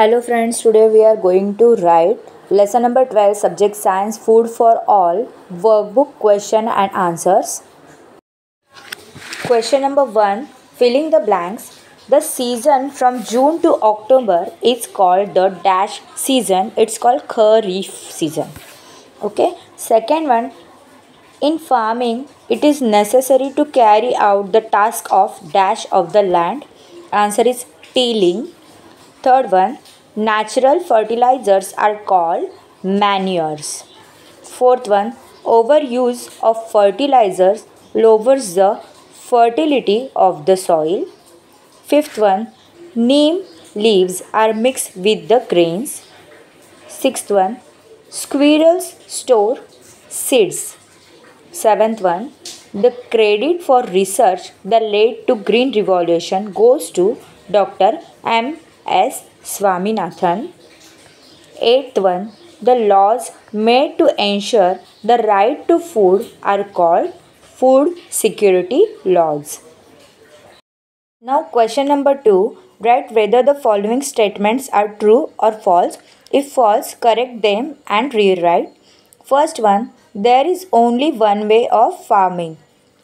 Hello friends, today we are going to write lesson number 12 subject science food for all workbook question and answers. Question number 1 filling the blanks. The season from June to October is called the dash season. It's called kharif season. Okay. Second one in farming it is necessary to carry out the task of dash of the land. Answer is tilling Third one, natural fertilizers are called manures. Fourth one, overuse of fertilizers lowers the fertility of the soil. Fifth one, neem leaves are mixed with the grains. Sixth one, squirrels store seeds. Seventh one, the credit for research that led to green revolution goes to Dr. M. S. Swaminathan. Eighth one, the laws made to ensure the right to food are called food security laws. Now question number 2, write whether the following statements are true or false. If false, correct them and rewrite. First one, there is only one way of farming.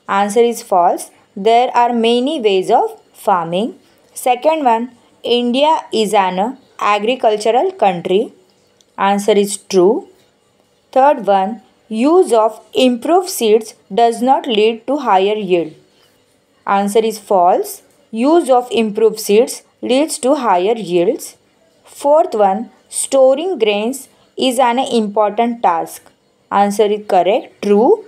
Answer is false. There are many ways of farming. Second one, India is an agricultural country. Answer is true. Third one, use of improved seeds does not lead to higher yield. Answer is false. Use of improved seeds leads to higher yields. Fourth one, storing grains is an important task. Answer is correct, true.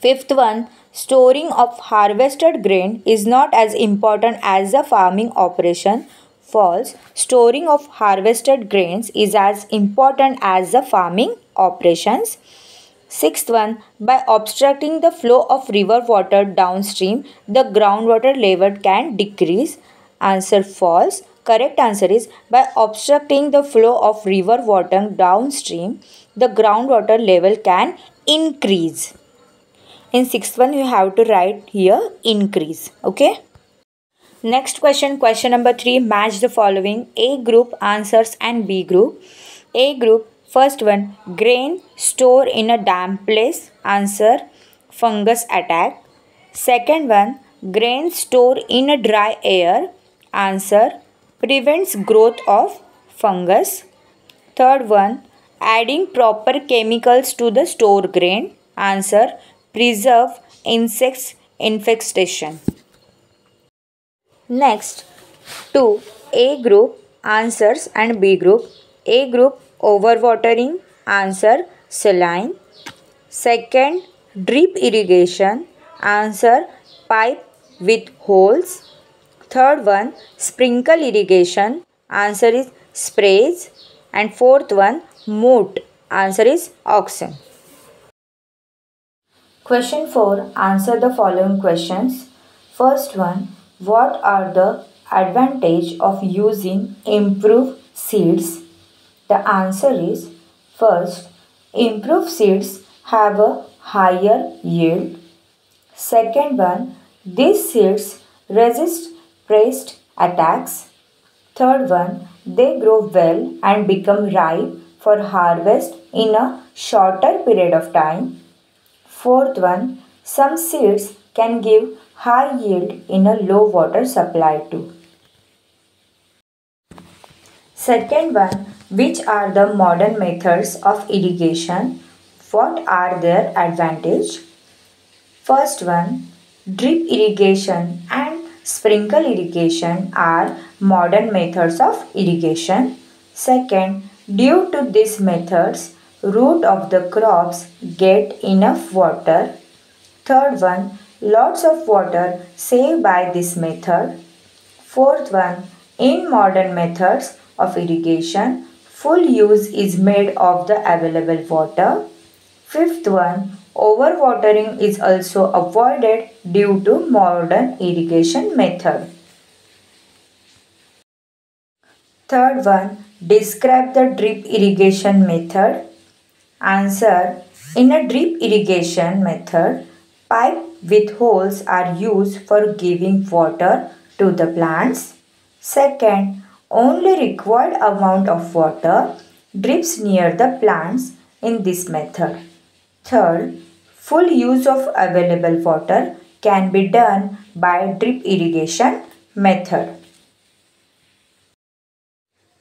Fifth one, Storing of harvested grain is not as important as the farming operation. False. Storing of harvested grains is as important as the farming operations. Sixth one, by obstructing the flow of river water downstream, the groundwater level can decrease. Answer false. Correct answer is by obstructing the flow of river water downstream, the groundwater level can increase in sixth one you have to write here increase okay? Next question question number 3 match the following. A group answers and b group. A group first one grain store in a damp place answer fungus attack. Second one grain store in a dry air answer prevents growth of fungus. Third one adding proper chemicals to the store grain answer preserve insects infestation. Next, 2. A group answers and B group. A group overwatering answer saline. Second, drip irrigation answer pipe with holes. Third one, sprinkle irrigation answer is sprays. And fourth one, moat answer is oxen. Question 4. Answer the following questions. First one. What are the advantage of using improved seeds? The answer is first, improved seeds have a higher yield. Second one, these seeds resist pest attacks. Third one, they grow well and become ripe for harvest in a shorter period of time. Fourth one, some seeds can give high yield in a low water supply too. Second one, which are the modern methods of irrigation? What are their advantage? First one, drip irrigation and sprinkle irrigation are modern methods of irrigation. Second, due to these methods, root of the crops get enough water. Third one, lots of water saved by this method. Fourth one, in modern methods of irrigation, full use is made of the available water. Fifth one, overwatering is also avoided due to modern irrigation method. Third one, describe the drip irrigation method. Answer In a drip irrigation method, pipe with holes are used for giving water to the plants. Second, Only required amount of water drips near the plants in this method. Third, full use of available water can be done by drip irrigation method.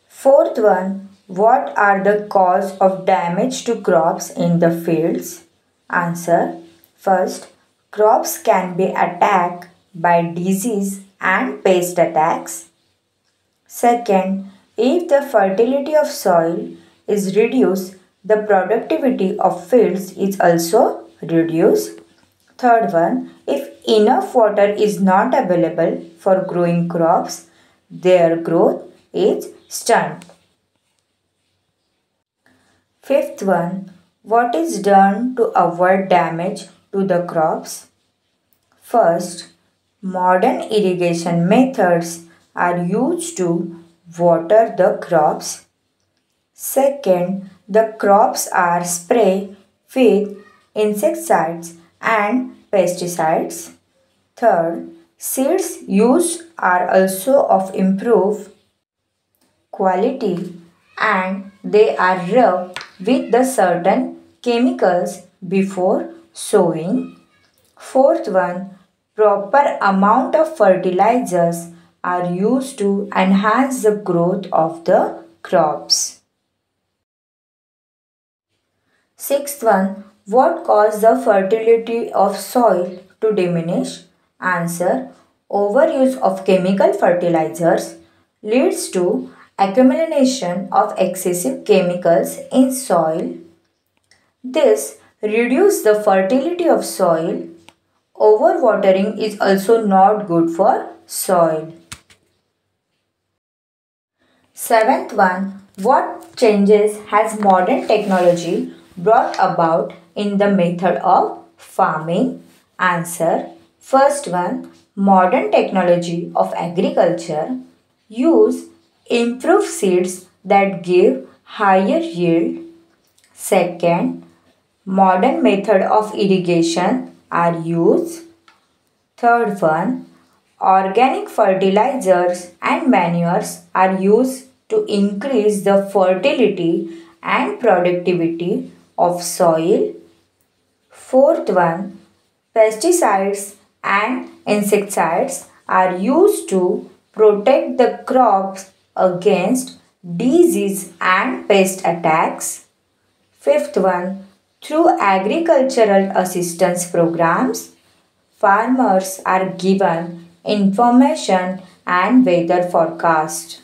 Fourth one, what are the cause of damage to crops in the fields? Answer. First, crops can be attacked by disease and pest attacks. Second, if the fertility of soil is reduced, the productivity of fields is also reduced. Third one, if enough water is not available for growing crops, their growth is stunted. Fifth one, what is done to avoid damage to the crops? First, modern irrigation methods are used to water the crops. Second, the crops are sprayed with insecticides and pesticides. Third, seeds used are also of improved quality and they are rubbed with the certain chemicals before sowing. Fourth one, proper amount of fertilizers are used to enhance the growth of the crops. Sixth one, what caused the fertility of soil to diminish? Answer, overuse of chemical fertilizers leads to accumulation of excessive chemicals in soil. This reduces the fertility of soil. Overwatering is also not good for soil. Seventh one, what changes has modern technology brought about in the method of farming? Answer, first one, modern technology of agriculture use improved seeds that give higher yield. Second, modern method of irrigation are used. Third one, organic fertilizers and manures are used to increase the fertility and productivity of soil. Fourth one, pesticides and insecticides are used to protect the crops against disease and pest attacks. Fifth one, through agricultural assistance programs, farmers are given information and weather forecast.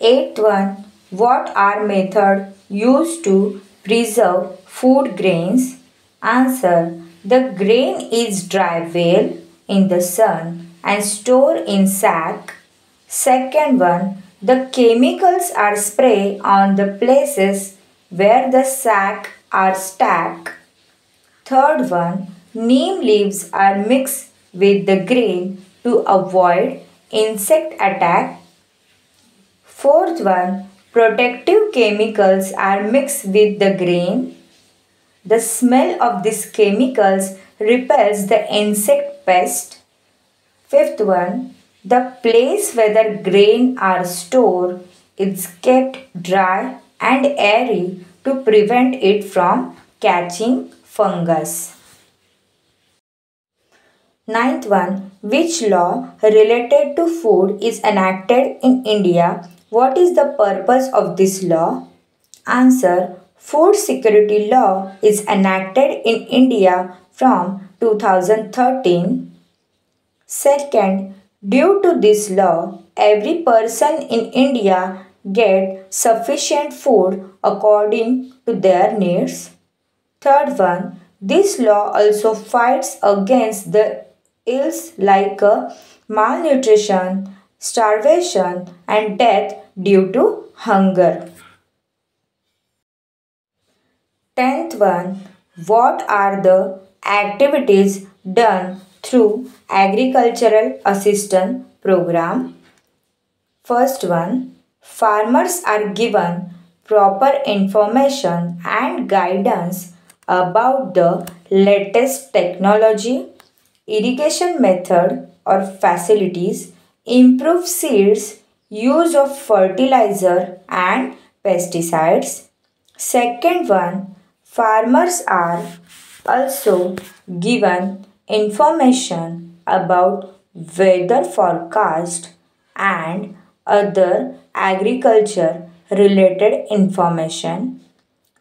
Eighth one, what are method used to preserve food grains? Answer, the grain is dry well in the sun and stored in sack Second one, the chemicals are sprayed on the places where the sack are stacked. Third one, neem leaves are mixed with the grain to avoid insect attack. Fourth one, protective chemicals are mixed with the grain. The smell of these chemicals repels the insect pest. Fifth one, the place where the grain are stored is kept dry and airy to prevent it from catching fungus. Ninth one, which law related to food is enacted in India? What is the purpose of this law? Answer, Food Security Law is enacted in India from 2013. Second, Due to this law, every person in India get sufficient food according to their needs. Third one, this law also fights against the ills like uh, malnutrition, starvation and death due to hunger. Tenth one, what are the activities done through Agricultural Assistance Program. First one, farmers are given proper information and guidance about the latest technology, irrigation method or facilities improve seeds, use of fertilizer and pesticides. Second one, farmers are also given information about weather forecast and other agriculture related information.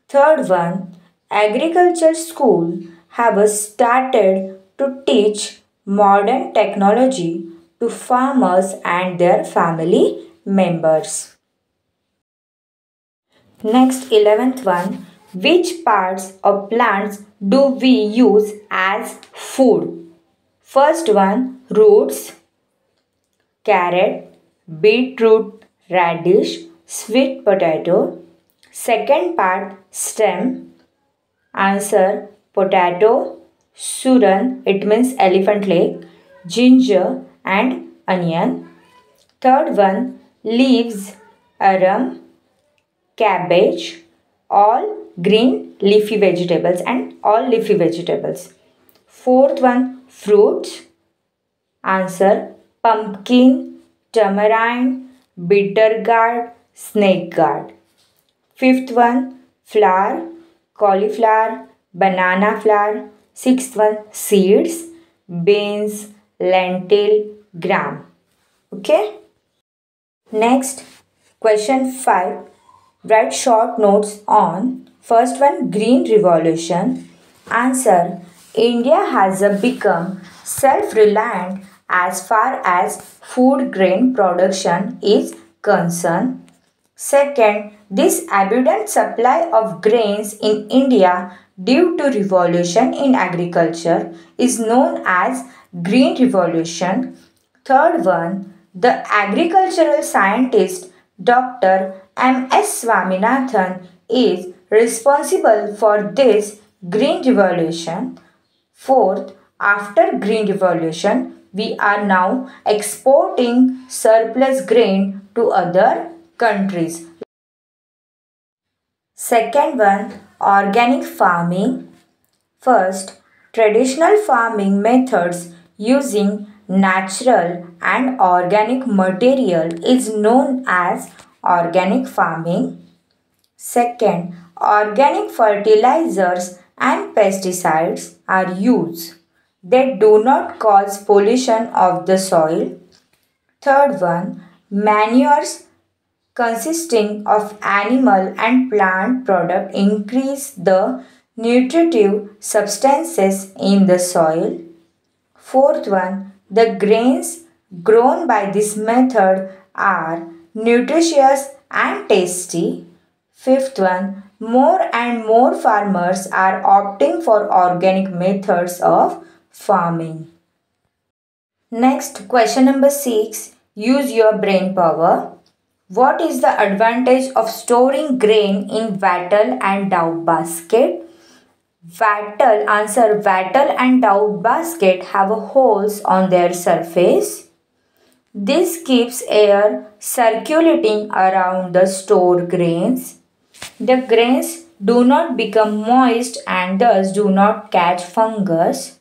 Third one, agriculture school have started to teach modern technology to farmers and their family members. Next 11th one, which parts of plants do we use as food? First one, roots, carrot, beetroot, radish, sweet potato. Second part stem. Answer potato, suran, it means elephant leg, ginger and onion. Third one leaves, arum, cabbage, all green leafy vegetables and all leafy vegetables. Fourth one fruits. Answer pumpkin, tamarind, bitter gourd, snake gourd. Fifth one, flower, cauliflower, banana flower. Sixth one, seeds, beans, lentil, gram. Okay. Next, question 5. Write short notes on first one, Green Revolution. Answer, India has become self-reliant as far as food grain production is concerned. Second, this abundant supply of grains in India due to revolution in agriculture is known as Green Revolution. Third one, the agricultural scientist Dr. M. S. Swaminathan is responsible for this Green Revolution. Fourth, after Green Revolution, we are now exporting surplus grain to other countries. Second one, organic farming. First, traditional farming methods using natural and organic material is known as organic farming. Second, organic fertilizers and pesticides are used. They do not cause pollution of the soil. Third one, manures consisting of animal and plant product increase the nutritive substances in the soil. Fourth one, the grains grown by this method are nutritious and tasty. Fifth one, more and more farmers are opting for organic methods of farming. Next, question number 6. Use your brain power. What is the advantage of storing grain in wattle and dough basket? Wattle, answer wattle and dough basket have holes on their surface. This keeps air circulating around the stored grains. The grains do not become moist and thus do not catch fungus.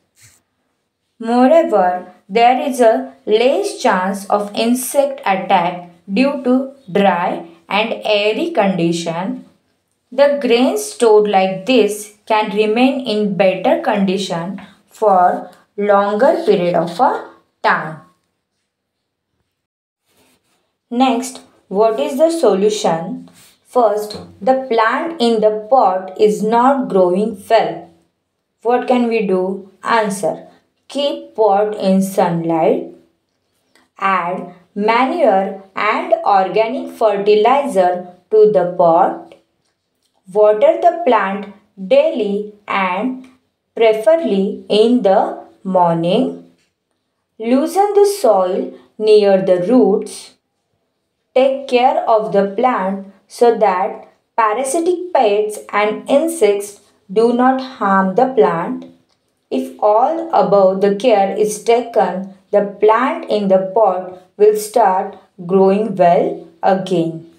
Moreover, there is a less chance of insect attack due to dry and airy condition. The grains stored like this can remain in better condition for longer period of a time. Next, what is the solution? First, the plant in the pot is not growing well. What can we do? Answer. Keep pot in sunlight. Add manure and organic fertilizer to the pot. Water the plant daily and preferably in the morning. Loosen the soil near the roots. Take care of the plant so that parasitic pests and insects do not harm the plant. If all above the care is taken, the plant in the pot will start growing well again.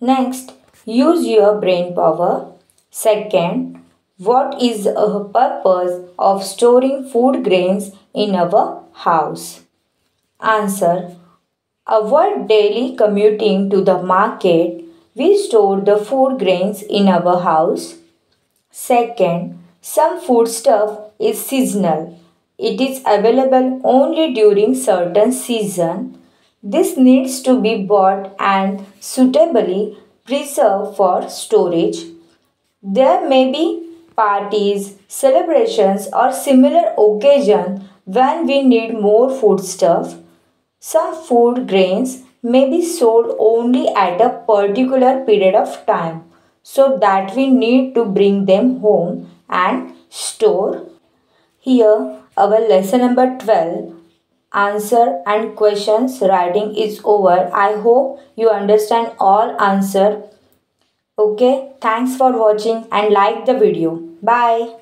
Next, use your brain power. Second, what is the purpose of storing food grains in our house? Answer Avoid daily commuting to the market. We store the food grains in our house. Second, some food stuff is seasonal. It is available only during certain season. This needs to be bought and suitably preserved for storage. There may be parties, celebrations or similar occasion when we need more food stuff. Some food grains may be sold only at a particular period of time so that we need to bring them home and store. Here our lesson number 12 answer and questions writing is over. I hope you understand all answer. Okay, thanks for watching and like the video. Bye.